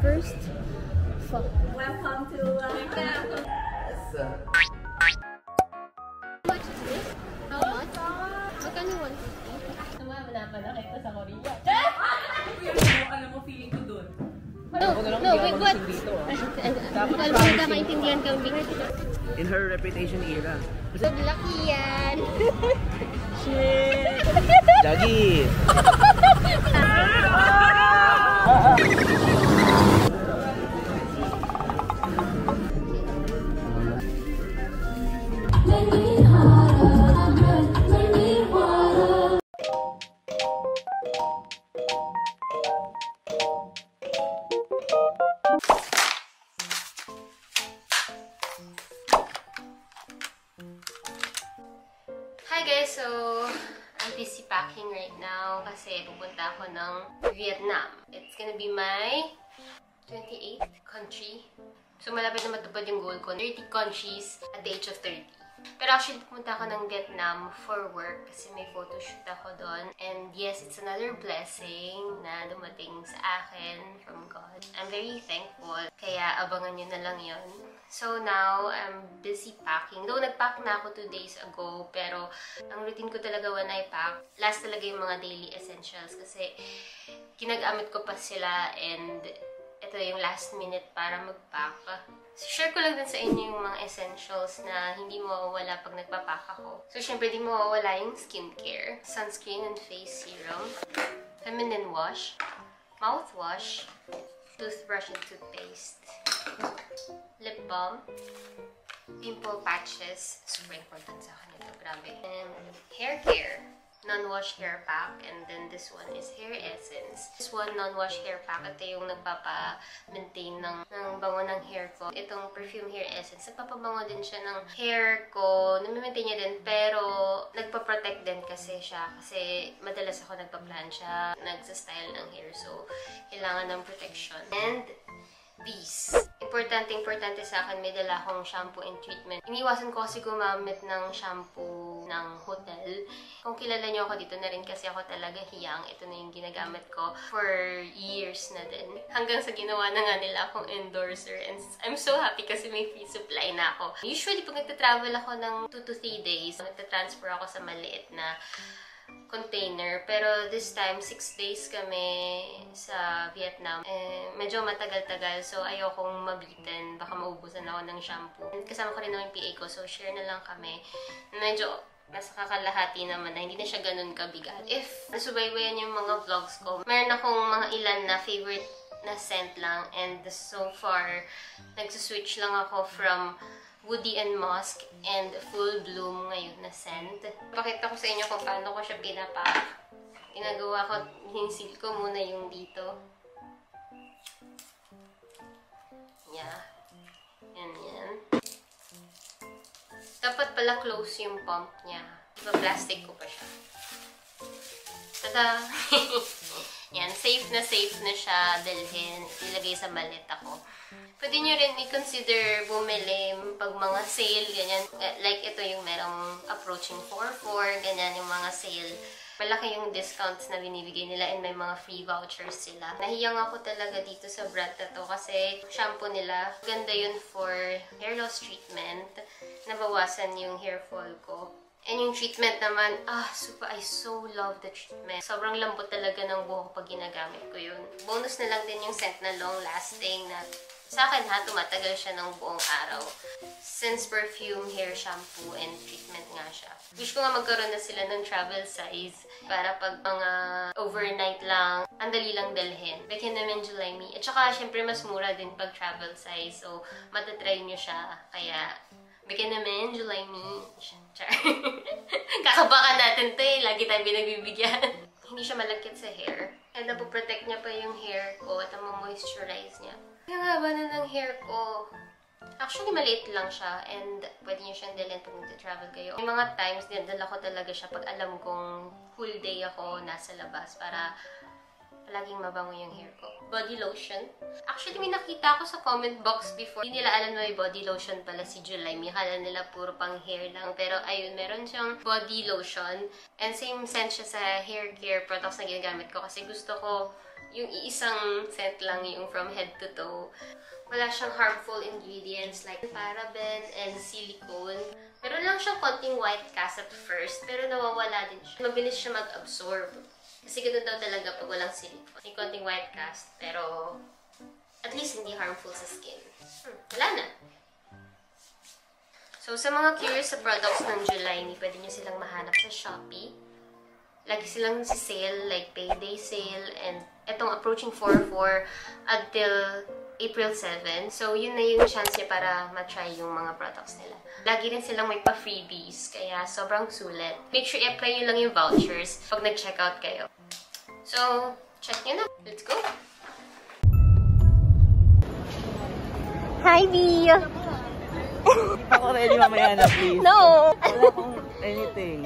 First, fuck. Welcome to uh, Yes. How much is this? How much? Magkano 150? Tumama na kita sa Korea. Alam mo, feeling ko doon. No, no, wait, what? Alam mo, nagkakaintindihan kami. In her reputation era. Good luck yan! Jaggy! Hi guys! So, I'm busy packing right now because kasi pupunta ako ng Vietnam. It's gonna be my 28th country. So, malapit na matupad yung goal ko. 30 countries at the age of 30. Pero actually, pumunta ako ng Vietnam for work kasi may photoshoot ako doon. And yes, it's another blessing na dumating sa akin from God. I'm very thankful. Kaya abangan nyo na lang yon. So now, I'm busy packing. Though nagpack na ako two days ago, pero ang routine ko talaga when I pack, last talaga yung mga daily essentials kasi ginagamit ko pa sila and ito yung last minute para mag-pack. So, share ko lang din sa inyo yung mga essentials na hindi mawawala pag nagpapack ako. So, syempre, di mawawala yung skincare, sunscreen and face serum, feminine wash, mouthwash, toothbrush and toothpaste, lip balm, pimple patches, super important sa akin ito, grabe, and hair care, non-wash hair pack, and then this one is hair essence. This one, non-wash hair pack, ito yung nagpapa-maintain ng, ng bango ng hair ko. Itong perfume hair essence, nagpapabango din siya ng hair ko, nami-maintain niya din, pero nagpa-protect din kasi siya, kasi madalas ako nagpa-plancha, nagsa-style ng hair, so kailangan ng protection. And these. Importante, importante sa akin, may dala akong shampoo and treatment. Iniwasan ko kasi gumamit ng shampoo ng hotel. Kung kilala niyo ako dito na rin kasi ako talaga hiyang. Ito na yung ginagamit ko for years na din. Hanggang sa ginawa na nga nila akong endorser. And I'm so happy kasi may free supply na ako. Usually, pag nagta-travel ako ng 2 to 3 days, nagta-transfer ako sa maliit na container. Pero this time, 6 days kami sa Vietnam. Eh, medyo matagal-tagal, so ayokong mabitin. Baka maubusan ako ng shampoo. Kasama ko rin naman yung PA ko, so share na lang kami. Medyo nasa kakalahati naman na hindi na siya ganun kabigat. If nasubaybayan yung mga vlogs ko, meron akong mga ilan na favorite na scent lang. And so far, nagsuswitch lang ako from Woody and Musk and Full Bloom ngayon na scent. Pakita ko sa inyo kung paano ko siya pinapak. Ginagawa ko, hinsil ko muna yung dito. Yeah. Yan, yan. Dapat pala close yung pump niya. Diba plastic ko pa siya. Tada! yan, safe na safe na siya dalhin. Ilagay sa malit ako. Pwede nyo rin i-consider bumili pag mga sale, ganyan. Eh, Like ito yung merong approaching 4-4, ganyan yung mga sale. Malaki yung discounts na binibigay nila and may mga free vouchers sila. Nahiyang ako talaga dito sa brand na to kasi shampoo nila, ganda yun for hair loss treatment. Nabawasan yung hair fall ko. And yung treatment naman, ah, super, I so love the treatment. Sobrang lambot talaga ng buhok pag ginagamit ko yun. Bonus na lang din yung scent na long lasting na sa akin ha, tumatagal siya ng buong araw. Since perfume, hair shampoo, and treatment nga siya. Wish ko nga magkaroon na sila ng travel size para pag mga overnight lang, ang dali lang dalhin. Bekin naman July Me. At saka, syempre, mas mura din pag travel size. So, matatry nyo siya. Kaya, Bekin naman July Me. Char. Kakabakan natin to eh. Lagi tayo binagbibigyan. Hindi siya malagkit sa hair. And napoprotect niya pa yung hair ko at moisturize niya. Kaya nga ba na ng hair ko? Actually, maliit lang siya and pwede niyo siyang dalhin pag nag-travel kayo. May mga times, dinadala ko talaga siya pag alam kong full day ako nasa labas para palaging mabango yung hair ko. Body lotion. Actually, may nakita ako sa comment box before. Hindi nila alam na may body lotion pala si July. May nila puro pang hair lang. Pero ayun, meron siyang body lotion. And same scent siya sa hair care products na ginagamit ko kasi gusto ko yung iisang scent lang yung from head to toe. Wala siyang harmful ingredients like paraben and silicone. Meron lang siyang konting white cast at first, pero nawawala din siya. Mabilis siya mag-absorb. Kasi ganun daw talaga pag walang silicone. May konting white cast, pero at least hindi harmful sa skin. Hmm, wala na. So, sa mga curious sa products ng July, ni pwede nyo silang mahanap sa Shopee. Lagi silang si sale, like payday sale, and etong approaching 4-4 until April 7. So, yun na yung chance niya para matry yung mga products nila. Lagi rin silang may pa-freebies, kaya sobrang sulit. Make sure i-apply nyo lang yung vouchers pag nag-checkout kayo. So, check nyo na. Let's go! Hi, Bea! Hindi pa ako ready mamaya na, please. No! Wala akong anything.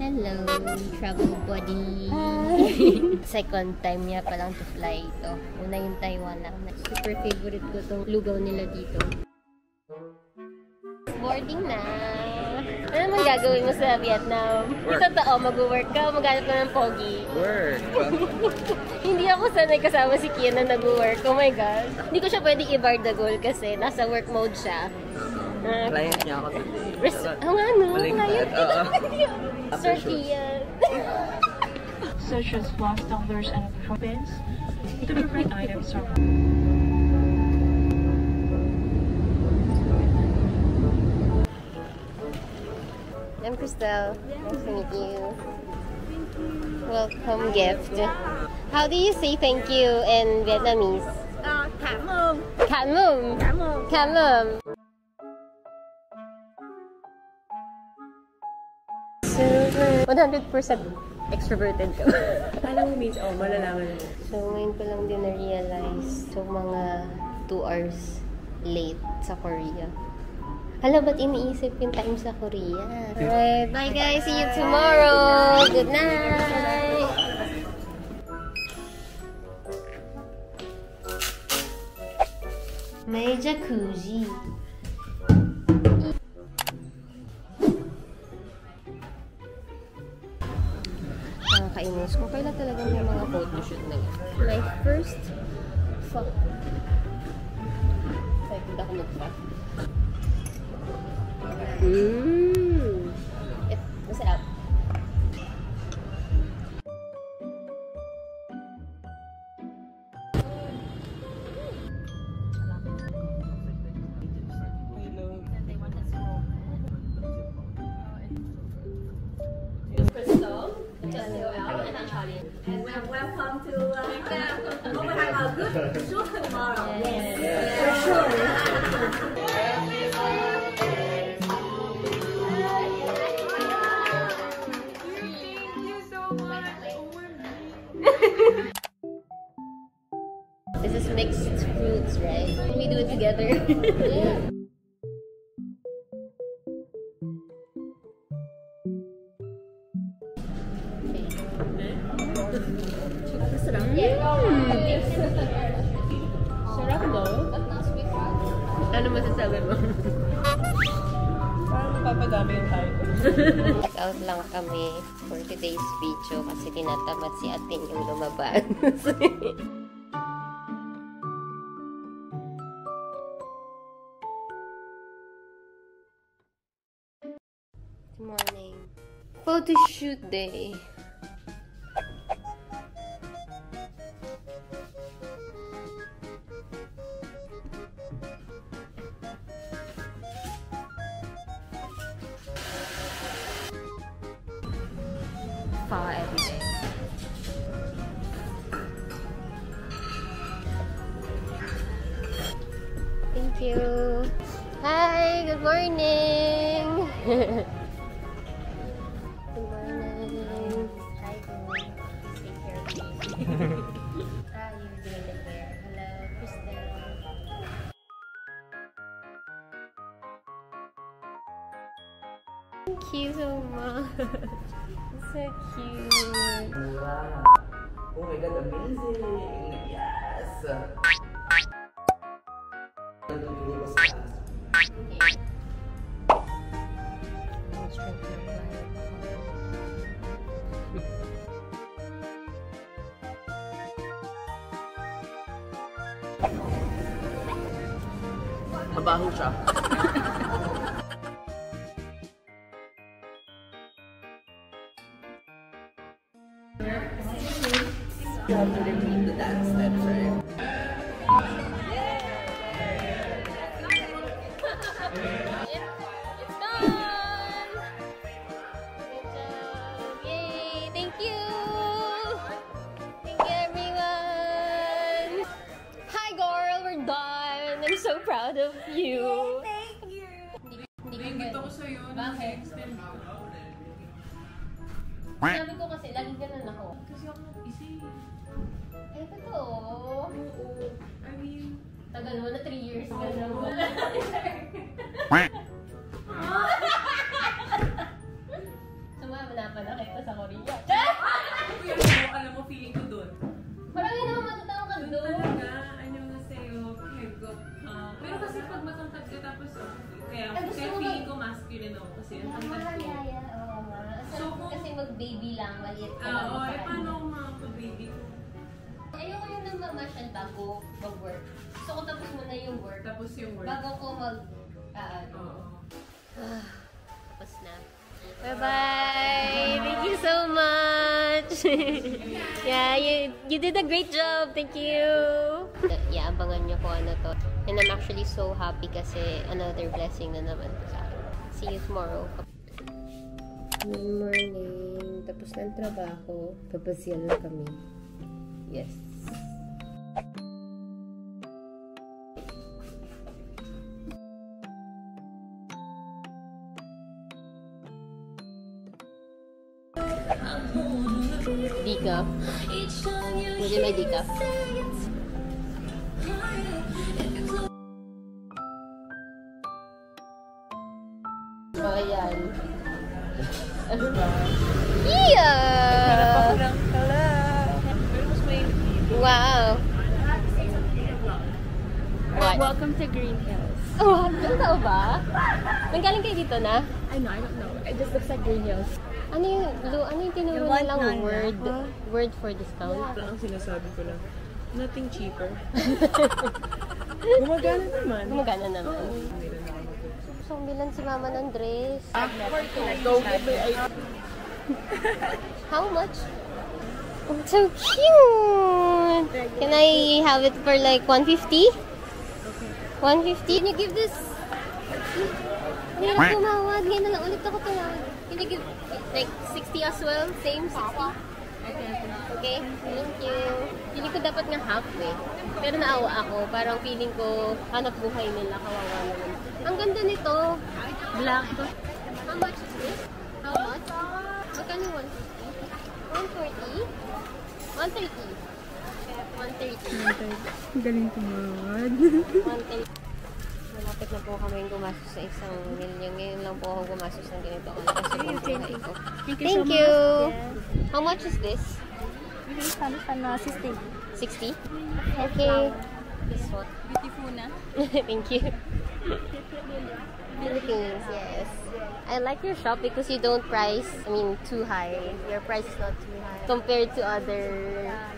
Hello, travel buddy. Second time niya pa lang to fly ito. Una yung Taiwan lang. Super favorite ko tong lugaw nila dito. Boarding na! Ano naman gagawin mo sa Vietnam? Work. totoo, mag-work ka, maghanap ka ng pogi. Work. Hindi ako sanay kasama si Kian na nag-work. Oh my God. Hindi ko siya pwede i-bar the goal kasi nasa work mode siya. Ah, Client niya ako. Res- oh nga no, Baliktad, client. oo. Sir. Kian. such as glass tumblers and pens to prevent items from I'm Christelle. Nice to meet you. Welcome gift. How do you say thank you in Vietnamese? Uh, cảm ơn. Cảm ơn. Cảm ơn. Cảm ơn. Super. 100% extroverted ka. Alam mo, means, oh, malalaman mo. so, ngayon ko lang din na-realize. So, mga 2 hours late sa Korea. Hala, ba't iniisip yung time sa Korea? Alright, bye guys! See you tomorrow! Good night! May jacuzzi. And welcome to uh. We have a good shoot tomorrow. Yes. For Ano masasabi mo? Parang napapadami yung tayo. Out lang kami for today's video kasi tinatamad si ating yung lumabas. Good morning. Photo shoot day. You. Hi, good morning. Siya. You have to repeat the dance steps, right? Sabi ko kasi, lagi ganun ako. Kasi ako easy. Ay, totoo. I mean, Tagal mo na 3 years ka na. Sumama na pala kita sa Korea. alam mo, alam mo, feeling ko doon. Parang yun naman matatawa ka doon. Talaga, ano na sa'yo, higop ka. Pero kasi pag matangkad ka tapos, oh, kaya, kaya feeling ko masculine ako kasi ang tangkad ko. Malaya, oo nga. So, So, kasi mag-baby lang, maliit ka lang. oh, sa eh, paano ako makaka-baby ko? Ayoko yung namamasyal bago mag-work. Gusto ko tapos muna yung work. Tapos yung work. Bago ko mag... ah, ano. Oo. Tapos na. Bye-bye! Thank you so much! yeah, you, you did a great job! Thank you! Yeah, abangan nyo kung ano to. And I'm actually so happy kasi another blessing na naman to sa akin. See you tomorrow. Good morning. Tapos ang trabaho. Papasyal na kami. Yes. Decaf. Pwede may decaf. So, ayan. Yeah! Wow! What? Welcome to Green Hills. Oh, totoo ba? Nanggaling kayo dito na? I know, I don't know. It just looks like Green Hills. Ano yung, Lu, ano yung tinuro nilang word? Huh? Word for discount? Ito ang sinasabi ko lang. Nothing cheaper. Gumagana naman. Gumagana naman. Gusto kong bilan si Mama ng dress. Go give me How much? Oh, it's so cute! Can I have it for like 150? 150? Can you give this? Na tumawad. Ngayon na lang ulit ako tumawad. Can you give like 60 as well? Same 60? Okay, thank you. Feeling ko dapat nga halfway. Pero naawa ako. Parang feeling ko hanap buhay nila. Kawawa naman. Ang ganda nito. Black. How much is this? How much? Magkano 150? 140? 130? 130. Galing tumawad. 130. Malapit na po kami gumastos sa isang milyon. Ngayon lang po ako gumastos ng ganito. Kasi po buhay ko. Thank you. How much is this? Ano, 60. 60? Okay. This one. Beautiful na. Thank you. Philippines, yes. I like your shop because you don't price, I mean, too high. Your price is not too high compared to other, yeah.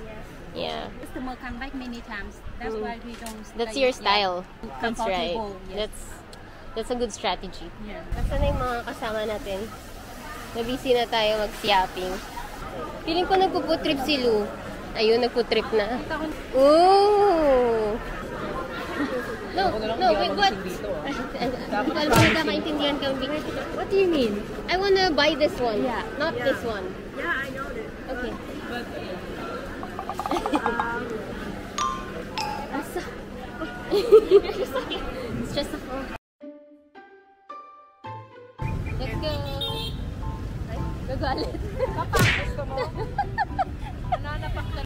Customer come back many times. That's mm. why we don't. That's stay your here. style. That's right. Yes. That's that's a good strategy. Yeah. Nasaan na yung mga kasama natin? Nabisi na tayo mag-shopping. Feeling ko nagpo-trip si Lou. Ayun, nagpo-trip na. Ooh! No, no, wait, what? Hindi ko alam kung kami. What do you mean? I wanna buy this one. Yeah. Not this one. Yeah, I know it's just a phone. Let's go. Ay, gagalit. Papa, gusto mo? Nananapak ka.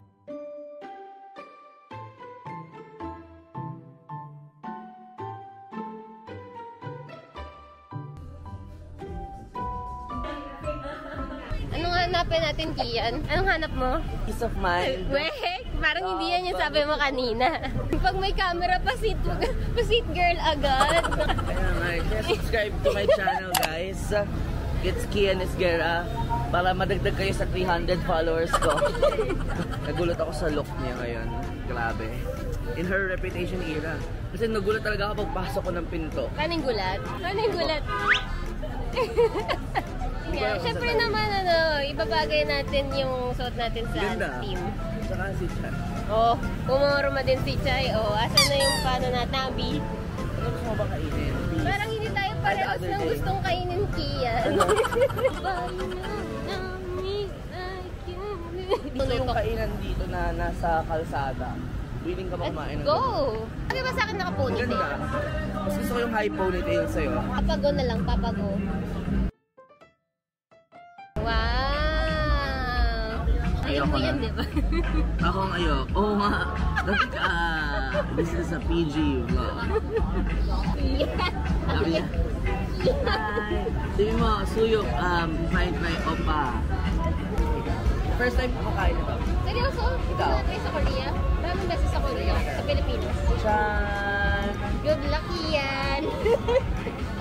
Anong hanapin natin, Kian? Anong hanap mo? peace of mind. Wek! Parang hindi yan yung sabi mo kanina. Pag may camera, pasit, pasit girl agad. Kaya nga, kaya subscribe to my channel guys. It's Kian Esguerra. Para madagdag kayo sa 300 followers ko. nagulat ako sa look niya ngayon. Grabe. In her reputation era. Kasi nagulat talaga ako pagpasok ko ng pinto. Yung gulat? Yung gulat? Yeah, syempre naman ano, ibabagay natin yung suot natin sa Ganda. team. Saka si Chan. Oh, pumorma din si Chay. Oh, asan na yung paano na tabi? Ano gusto mo ba kainin? Please. Parang hindi tayo parehas other ng day. gustong kainin Kian. Ano? Ito yung kainan dito na nasa kalsada. Willing ka ba kumain Let's go! ganun? Ano ba sa akin nakapunit Ganda. eh? Mas gusto ko yung high ponytail sa'yo. Papago na lang, papago. Ayoko yan, na. di ba? Ako ang ayok. Oo nga. Dati ka. This is a PG vlog. Yan! Sabi niya. Sabi mo, suyok, um, find my opa. First time ko kakain ito. Seryoso? Ikaw? Sumabay sa Korea? Maraming beses sa Korea, sa Pilipinas. Chan! Good luck, Ian!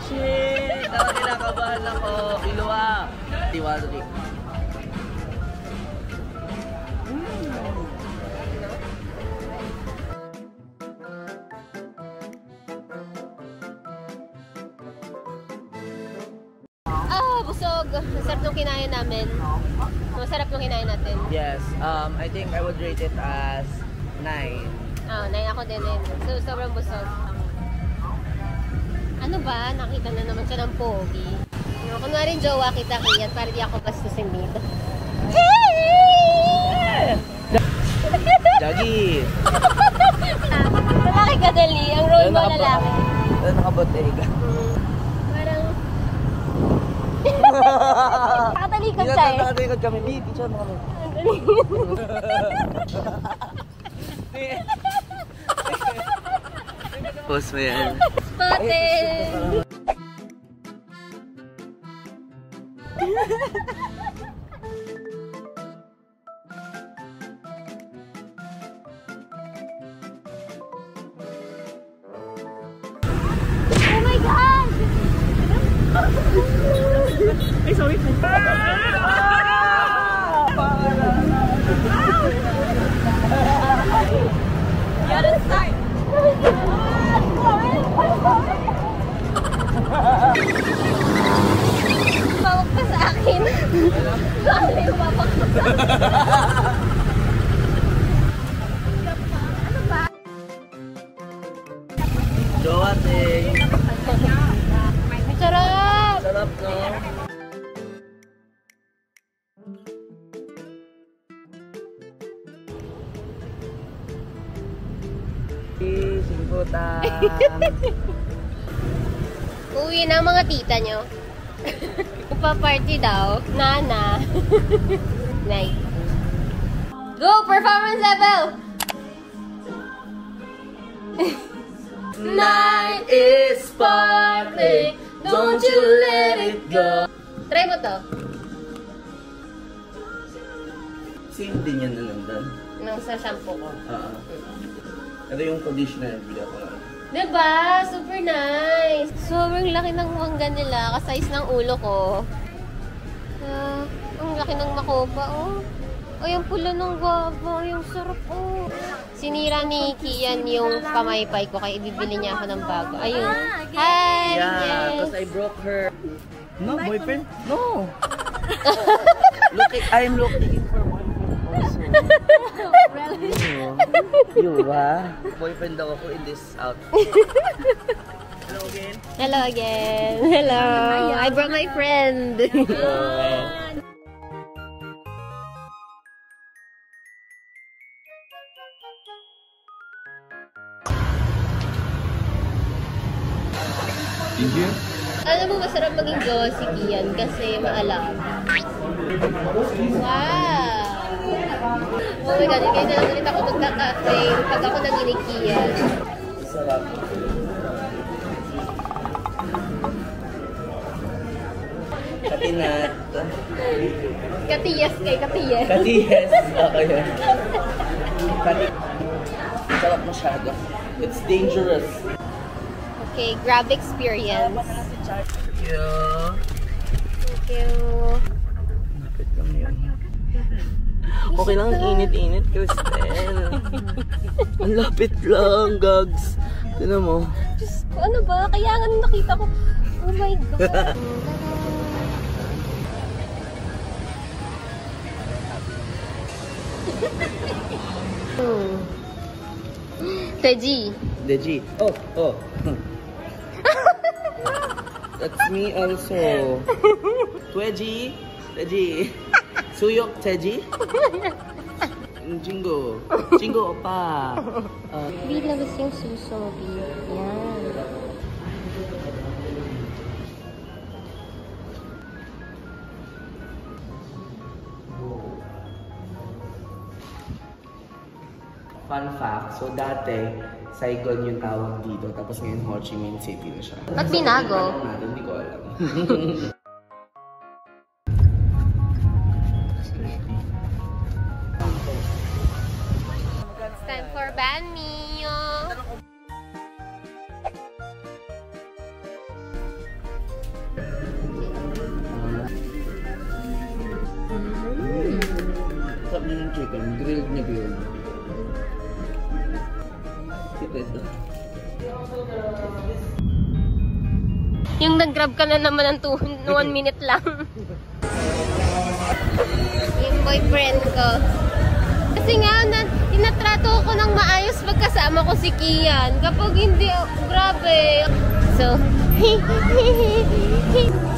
Shit! Ako kinakabahan ako. Iluwa. Tiwari. Ah, busog! Masarap nung kinain namin. Masarap nung kinain natin. Yes, um, I think I would rate it as 9. Ah, nine ako din eh. So, sobrang busog. Ano ba? Nakita na naman siya ng pogi. Yung, kunwari jowa kita kiyan para di ako bastusin dito. Jaggy! lalaki ka dali. Ang role mo lalaki. Ano nakabotega? Hmm. Nakatalikod siya eh. nakatikot kami. Di, picture mo kami. Post mo yan. Spotted! Jowa, ting. Sarap! No? Singkutan. Uwi na mga tita nyo. Upa-party daw. Nana. night. Go! Performance level! Night is sparkling, don't you let it go. Try mo to. Same din yan na nandun. Nang sa shampoo ko. Oo. Ito yung conditioner video ko lang. Diba? Super nice! Sobrang laki ng mangga nila. Kasize ng ulo ko. Ah, ang laki ng makopa, oh. Ay, ang pula ng guava. Ay, ang sarap, oh. Sinira ni Kian yung pamaypay ko, kaya ibibili niya ako ng bago. Ayun. Hi! Yeah, Yes! because I broke her. No, boyfriend? No! looking, I'm looking for boyfriend also. you, you ba? Boyfriend daw ako in this outfit. Hello again. Hello again. Hello. I brought my friend. Alam mo, masarap maging jowa si Kian kasi maalam. Wow! Oh my God, hindi na lang ulit ako magkakafe pag ako naginig Kian. Sarap. Katinat. Katiyas kay katiyas. Katiyes. Okay yun. Sarap masyado. It's dangerous. Okay, grab experience. Thank you. Thank you. Okay lang, ang init-init, Cristel. ang lapit lang, gags. Tinan mo. Diyos ko, ano ba? Kaya nga nung nakita ko, oh my God. Hmm. Teji. Deji. Oh, oh. That's me also. Tweji. Teji. Suyok Teji. Jingo. Jingo opa. Uh, Bilabas yung suso mo, Bi. Yan. fun fact, so dati, Saigon yung tawag dito, tapos ngayon Ho Chi Minh City na siya. Ba't binago? Hindi ko alam. Yung nag-grab ka na naman ng 2 one minute lang. yung boyfriend ko. Kasi nga, na, tinatrato ko ng maayos pagkasama ko si Kian. Kapag hindi, oh, grabe. So,